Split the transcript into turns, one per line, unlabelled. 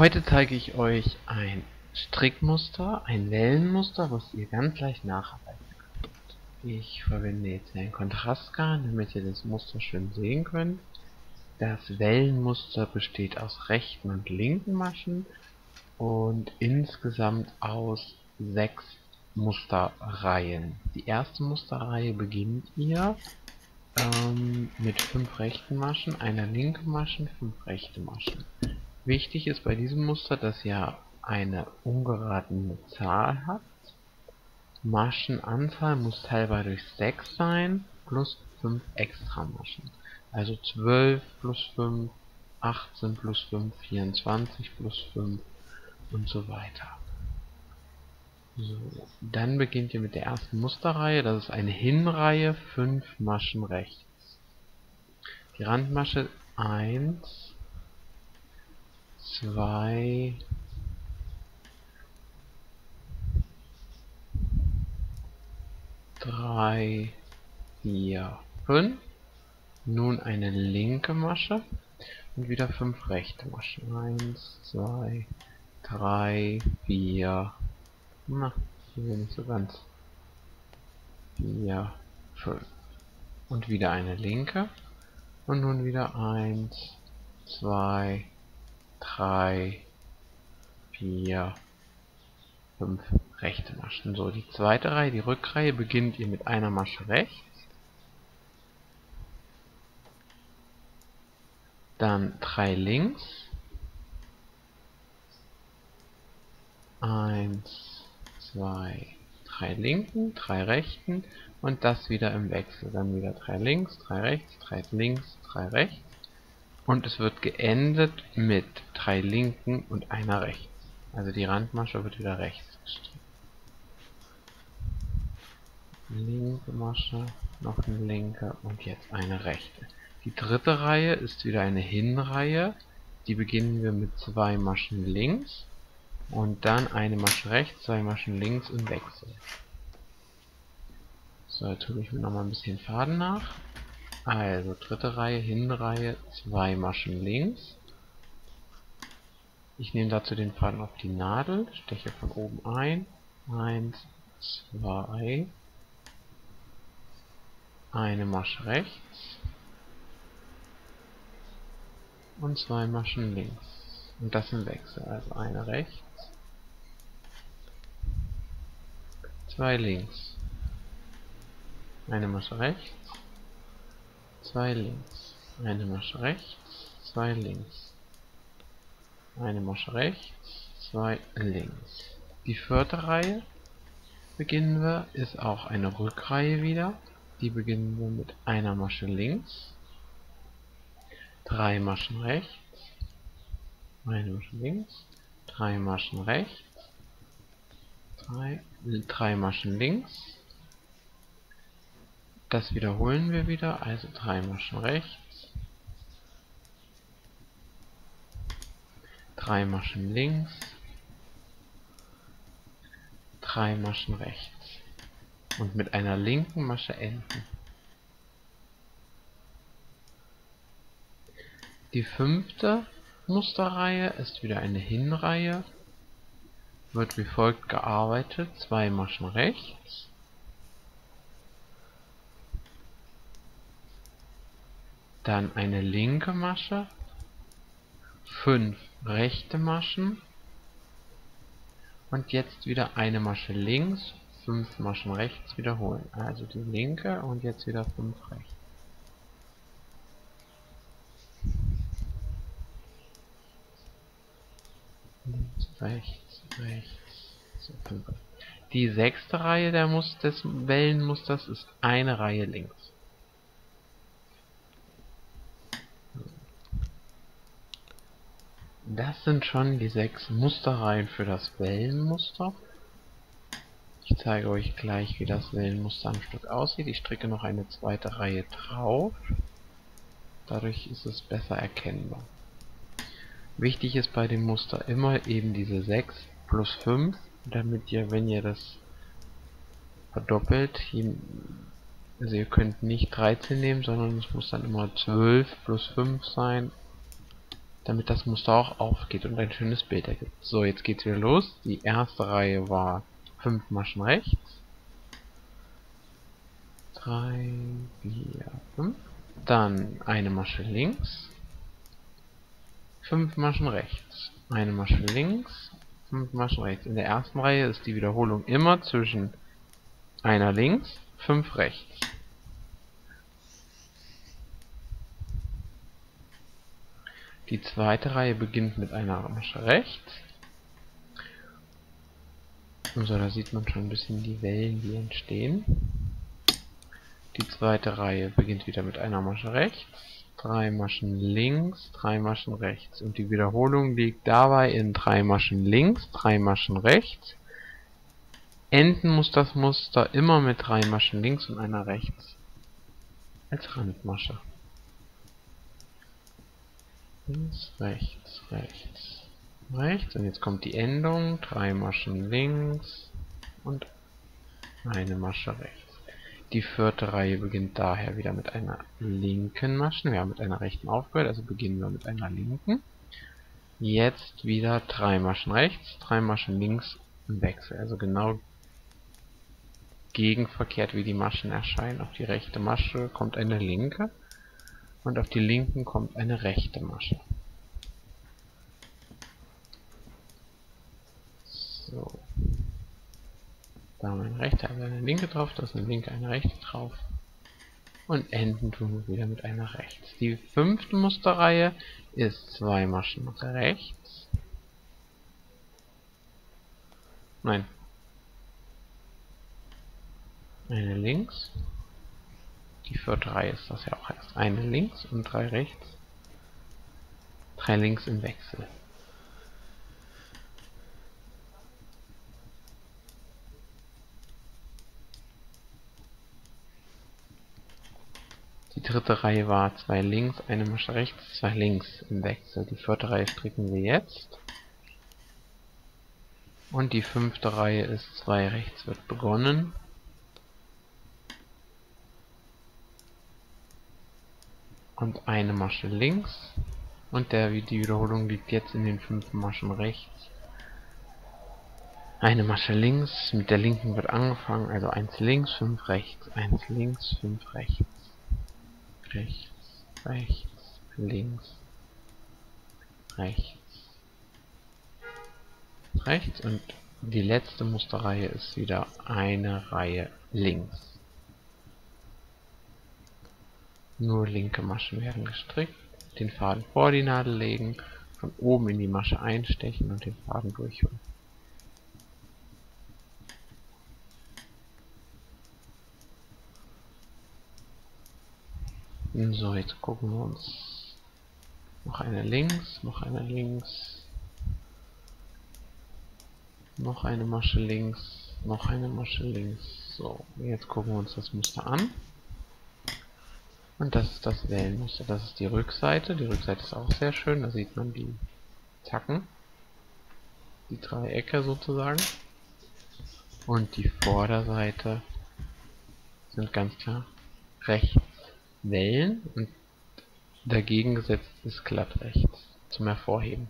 Heute zeige ich euch ein Strickmuster, ein Wellenmuster, was ihr ganz leicht nacharbeiten könnt. Ich verwende jetzt ein Kontrastgarn, damit ihr das Muster schön sehen könnt. Das Wellenmuster besteht aus rechten und linken Maschen und insgesamt aus sechs Musterreihen. Die erste Musterreihe beginnt ihr ähm, mit fünf rechten Maschen, einer linken Maschen, fünf rechte Maschen. Wichtig ist bei diesem Muster, dass ihr eine ungeradene Zahl habt. Maschenanzahl muss teilbar durch 6 sein, plus 5 extra Maschen. Also 12 plus 5, 18 plus 5, 24 plus 5 und so weiter. So, dann beginnt ihr mit der ersten Musterreihe, das ist eine Hinreihe, 5 Maschen rechts. Die Randmasche 1, 2, 3, 4, 5. Nun eine linke Masche und wieder 5 rechte Maschen. 1, 2, 3, 4, na, hier nicht so ganz. 4, 5. Und wieder eine linke. Und nun wieder 1, 2, 3, 4, 5 rechte Maschen. So, die zweite Reihe, die Rückreihe, beginnt ihr mit einer Masche rechts. Dann drei links. Eins, zwei, drei linken, drei rechten und das wieder im Wechsel. Dann wieder drei links, drei rechts, drei links, drei rechts. Und es wird geendet mit drei linken und einer rechts. Also die Randmasche wird wieder rechts gestrickt. Linke Masche, noch eine linke und jetzt eine rechte. Die dritte Reihe ist wieder eine Hinreihe. Die beginnen wir mit zwei Maschen links und dann eine Masche rechts, zwei Maschen links im Wechsel. So, jetzt hole ich mir nochmal ein bisschen Faden nach. Also, dritte Reihe, Hinreihe, zwei Maschen links. Ich nehme dazu den Faden auf die Nadel, steche von oben ein. Eins, zwei. Eine Masche rechts. Und zwei Maschen links. Und das im Wechsel. Also eine rechts. Zwei links. Eine Masche rechts. Zwei links. Eine Masche rechts. Zwei links eine Masche rechts, zwei links. Die vierte Reihe beginnen wir, ist auch eine Rückreihe wieder. Die beginnen wir mit einer Masche links, drei Maschen rechts, eine Masche links, drei Maschen rechts, drei, drei Maschen links. Das wiederholen wir wieder, also drei Maschen rechts, drei Maschen links, drei Maschen rechts. Und mit einer linken Masche enden. Die fünfte Musterreihe ist wieder eine Hinreihe, wird wie folgt gearbeitet, zwei Maschen rechts, dann eine linke Masche, fünf rechte Maschen und jetzt wieder eine Masche links, fünf Maschen rechts wiederholen. Also die linke und jetzt wieder fünf rechts. Rechts, rechts. Die sechste Reihe der Mus des Wellenmusters ist eine Reihe links. Das sind schon die sechs Musterreihen für das Wellenmuster. Ich zeige euch gleich, wie das Wellenmuster am Stück aussieht. Ich stricke noch eine zweite Reihe drauf. Dadurch ist es besser erkennbar. Wichtig ist bei dem Muster immer eben diese 6 plus 5, damit ihr, wenn ihr das verdoppelt, also ihr könnt nicht 13 nehmen, sondern es muss dann immer 12 plus 5 sein damit das Muster auch aufgeht und ein schönes Bild ergibt. So, jetzt geht's wieder los. Die erste Reihe war 5 Maschen rechts. 3, 4, 5. Dann eine Masche links. 5 Maschen rechts. Eine Masche links. 5 Maschen rechts. In der ersten Reihe ist die Wiederholung immer zwischen einer links, 5 rechts. Die zweite Reihe beginnt mit einer Masche rechts. Und so, da sieht man schon ein bisschen die Wellen, die entstehen. Die zweite Reihe beginnt wieder mit einer Masche rechts, drei Maschen links, drei Maschen rechts. Und die Wiederholung liegt dabei in drei Maschen links, drei Maschen rechts. Enden muss das Muster immer mit drei Maschen links und einer rechts. Als Randmasche links, rechts, rechts, rechts. Und jetzt kommt die Endung. Drei Maschen links und eine Masche rechts. Die vierte Reihe beginnt daher wieder mit einer linken Masche. Wir haben mit einer rechten aufgehört, also beginnen wir mit einer linken. Jetzt wieder drei Maschen rechts, drei Maschen links im Wechsel. Also genau gegenverkehrt wie die Maschen erscheinen. Auf die rechte Masche kommt eine linke und auf die linken kommt eine rechte Masche. So. Da haben wir eine rechte, also eine linke drauf, da ist eine linke, eine rechte drauf. Und enden tun wir wieder mit einer rechts. Die fünfte Musterreihe ist zwei Maschen rechts. Nein. Eine links. Die vierte Reihe ist das ja auch erst. Eine links und drei rechts. Drei links im Wechsel. Die dritte Reihe war zwei links, eine Masche rechts, zwei links im Wechsel. Die vierte Reihe stricken wir jetzt. Und die fünfte Reihe ist zwei rechts wird begonnen. Und eine Masche links. Und der die Wiederholung liegt jetzt in den fünf Maschen rechts. Eine Masche links, mit der linken wird angefangen, also eins links, fünf rechts, eins links, fünf rechts, rechts, rechts, links, rechts, rechts. Und die letzte Musterreihe ist wieder eine Reihe links. Nur linke Maschen werden gestrickt, den Faden vor die Nadel legen, von oben in die Masche einstechen und den Faden durchholen. So, jetzt gucken wir uns noch eine links, noch eine links, noch eine Masche links, noch eine Masche links. So, jetzt gucken wir uns das Muster an. Und das ist das Wellenmuster. Das ist die Rückseite. Die Rückseite ist auch sehr schön. Da sieht man die Zacken. Die Dreiecke sozusagen. Und die Vorderseite sind ganz klar rechts Wellen und dagegen gesetzt ist glatt rechts zum Hervorheben.